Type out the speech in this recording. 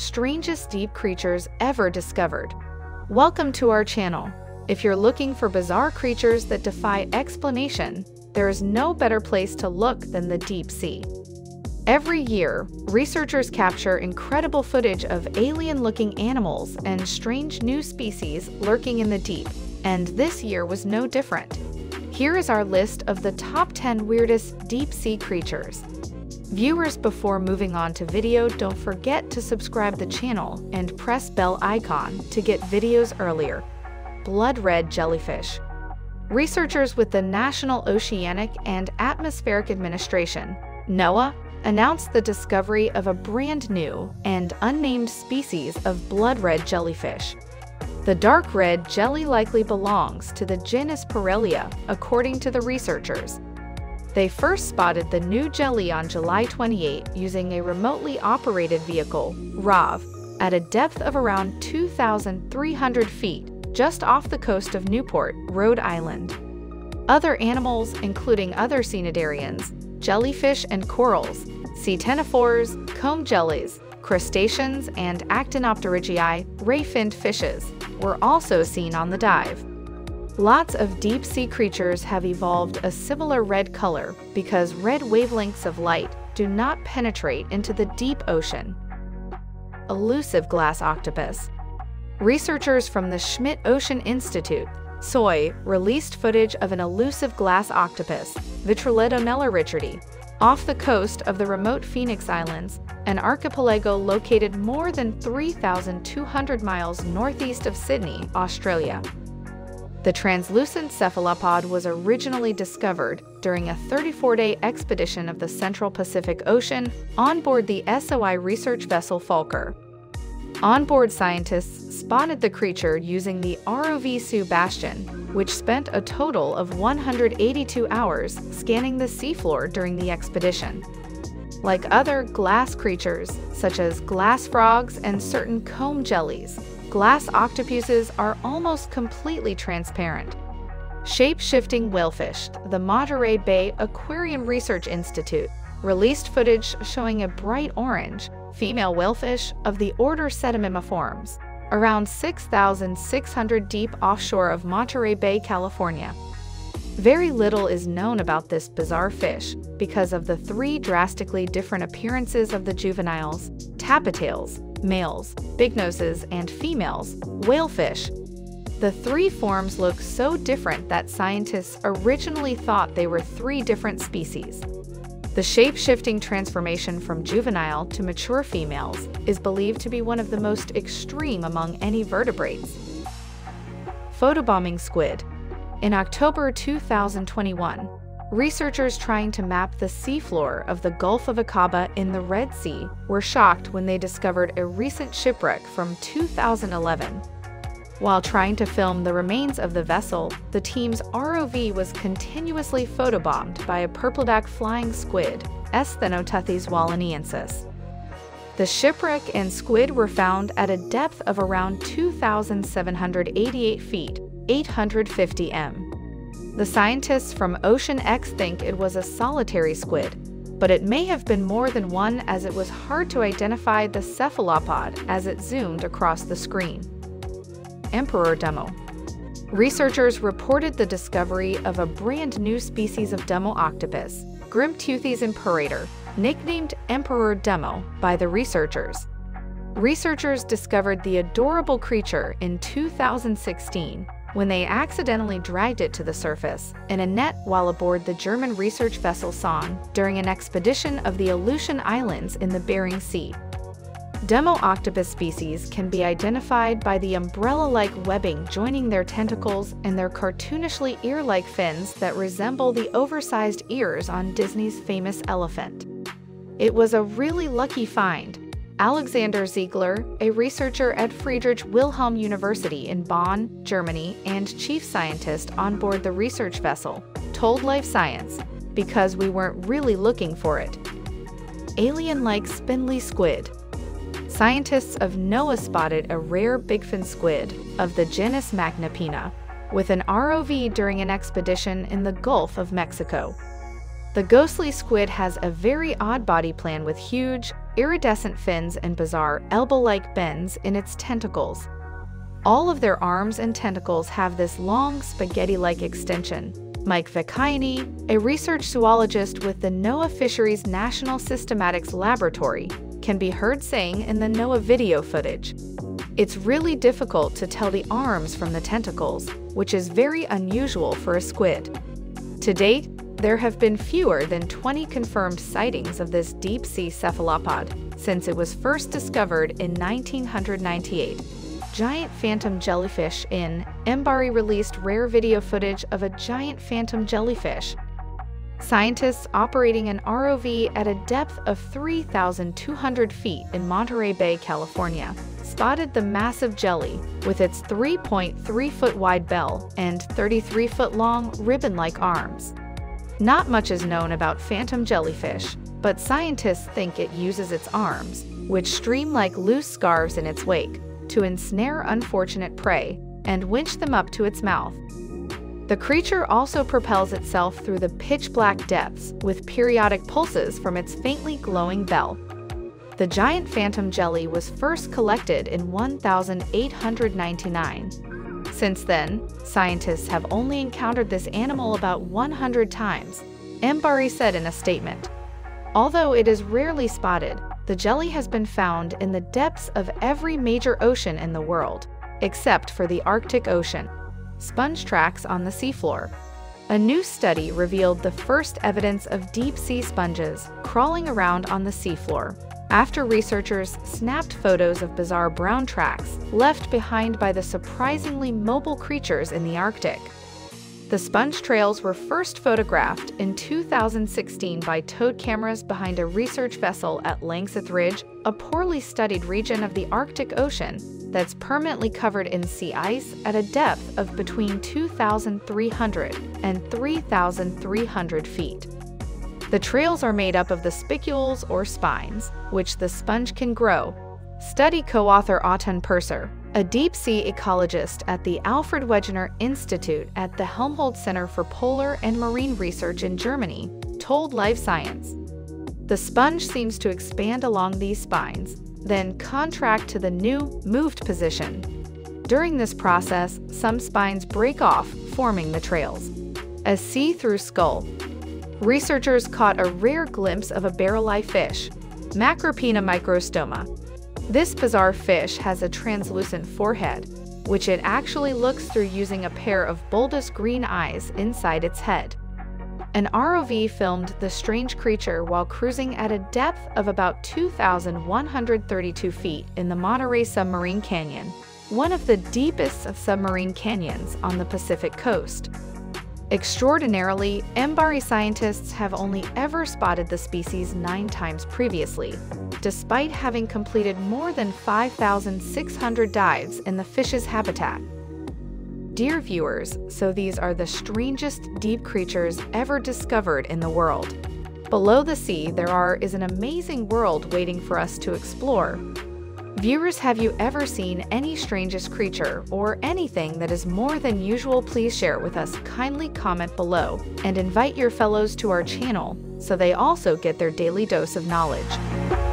strangest deep creatures ever discovered. Welcome to our channel. If you're looking for bizarre creatures that defy explanation, there is no better place to look than the deep sea. Every year, researchers capture incredible footage of alien-looking animals and strange new species lurking in the deep, and this year was no different. Here is our list of the top 10 weirdest deep-sea creatures. Viewers before moving on to video don't forget to subscribe the channel and press bell icon to get videos earlier. Blood red jellyfish. Researchers with the National Oceanic and Atmospheric Administration, NOAA, announced the discovery of a brand new and unnamed species of blood red jellyfish. The dark red jelly likely belongs to the genus Poralia, according to the researchers. They first spotted the new jelly on July 28 using a remotely operated vehicle, ROV, at a depth of around 2,300 feet just off the coast of Newport, Rhode Island. Other animals, including other cnidarians, jellyfish and corals, ctenophores, comb jellies, crustaceans, and Actinopterygii, ray-finned fishes, were also seen on the dive. Lots of deep-sea creatures have evolved a similar red color because red wavelengths of light do not penetrate into the deep ocean. Elusive glass octopus. Researchers from the Schmidt Ocean Institute, SOI, released footage of an elusive glass octopus, Vitreledonella richardi, off the coast of the remote Phoenix Islands, an archipelago located more than 3,200 miles northeast of Sydney, Australia. The translucent cephalopod was originally discovered during a 34-day expedition of the Central Pacific Ocean on board the SOI research vessel Falkor. Onboard scientists spotted the creature using the ROV SuBastian, which spent a total of 182 hours scanning the seafloor during the expedition. Like other glass creatures, such as glass frogs and certain comb jellies, glass octopuses are almost completely transparent. Shape-shifting whalefish, the Monterey Bay Aquarium Research Institute, released footage showing a bright orange, female whalefish of the order Cetomimiformes, around 6,600 deep offshore of Monterey Bay, California. Very little is known about this bizarre fish because of the three drastically different appearances of the juveniles, tapetails, males, big noses, and females, whalefish. The three forms look so different that scientists originally thought they were three different species. The shape-shifting transformation from juvenile to mature females is believed to be one of the most extreme among any vertebrates. Photobombing squid. In October 2021, Researchers trying to map the seafloor of the Gulf of Aqaba in the Red Sea were shocked when they discovered a recent shipwreck from 2011. While trying to film the remains of the vessel, the team's ROV was continuously photobombed by a purpleback flying squid, Sthenoteuthis oualaniensis. The shipwreck and squid were found at a depth of around 2,788 feet, 850 m. The scientists from OceanX think it was a solitary squid, but it may have been more than one as it was hard to identify the cephalopod as it zoomed across the screen. Emperor Dumbo Researchers reported the discovery of a brand new species of dumbo octopus, Grimpoteuthis imperator, nicknamed Emperor Dumbo by the researchers. Researchers discovered the adorable creature in 2016 when they accidentally dragged it to the surface in a net while aboard the German research vessel Song during an expedition of the Aleutian Islands in the Bering Sea. Dumbo octopus species can be identified by the umbrella-like webbing joining their tentacles and their cartoonishly ear-like fins that resemble the oversized ears on Disney's famous elephant. It was a really lucky find, Alexander Ziegler, a researcher at Friedrich Wilhelm University in Bonn, Germany, and chief scientist on board the research vessel, told Live Science, because we weren't really looking for it. Alien-like spindly squid. Scientists of NOAA spotted a rare bigfin squid of the genus Magnapinna with an ROV during an expedition in the Gulf of Mexico. The ghostly squid has a very odd body plan with huge, iridescent fins and bizarre elbow-like bends in its tentacles. All of their arms and tentacles have this long spaghetti-like extension. Mike Vecchione, a research zoologist with the NOAA Fisheries National Systematics Laboratory, can be heard saying in the NOAA video footage. It's really difficult to tell the arms from the tentacles, which is very unusual for a squid. To date, there have been fewer than 20 confirmed sightings of this deep-sea cephalopod since it was first discovered in 1998. Giant phantom jellyfish in MBARI released rare video footage of a giant phantom jellyfish. Scientists operating an ROV at a depth of 3,200 feet in Monterey Bay, California, spotted the massive jelly with its 3.3 foot wide bell and 33 foot long ribbon like arms. Not much is known about phantom jellyfish, but scientists think it uses its arms, which stream like loose scarves in its wake, to ensnare unfortunate prey and winch them up to its mouth. The creature also propels itself through the pitch black depths with periodic pulses from its faintly glowing bell. The giant phantom jelly was first collected in 1899. Since then, scientists have only encountered this animal about 100 times, MBARI said in a statement. Although it is rarely spotted, the jelly has been found in the depths of every major ocean in the world, except for the Arctic Ocean. Sponge tracks on the seafloor. A new study revealed the first evidence of deep sea sponges crawling around on the seafloor after researchers snapped photos of bizarre brown tracks left behind by the surprisingly mobile creatures in the Arctic. The sponge trails were first photographed in 2016 by towed cameras behind a research vessel at Langseth Ridge, a poorly studied region of the Arctic Ocean that's permanently covered in sea ice at a depth of between 2,300 and 3,300 feet. The trails are made up of the spicules or spines, which the sponge can grow. Study co-author Autun Purser a deep sea ecologist at the Alfred Wegener Institute at the Helmholtz Center for Polar and Marine Research in Germany, told Live Science. The sponge seems to expand along these spines, then contract to the new, moved position. During this process, some spines break off, forming the trails. A see-through skull. Researchers caught a rare glimpse of a barrel-eye fish, Macropinna microstoma, this bizarre fish has a translucent forehead, which it actually looks through using a pair of bulbous green eyes inside its head. An ROV filmed the strange creature while cruising at a depth of about 2,132 feet in the Monterey Submarine Canyon, one of the deepest of submarine canyons on the Pacific coast. Extraordinarily, MBARI scientists have only ever spotted the species nine times previously, despite having completed more than 5,600 dives in the fish's habitat. Dear viewers, so these are the strangest deep creatures ever discovered in the world. Below the sea, there are is an amazing world waiting for us to explore, Viewers, have you ever seen any strangest creature or anything that is more than usual? Please share with us. Kindly comment below and invite your fellows to our channel so they also get their daily dose of knowledge.